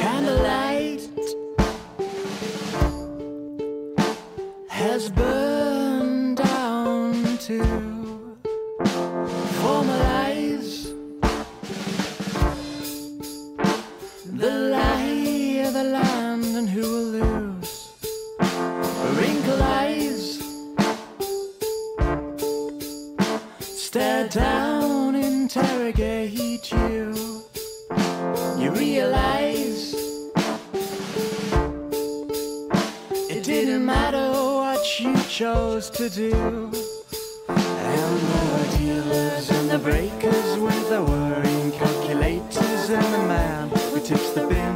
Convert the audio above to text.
candlelight has burned down to formalize the lie of the land and who will lose. Wrinkled eyes stare down interrogate you. You realize didn't matter what you chose to do. And the dealers and the breakers with the worrying calculators and the man who tips the bill.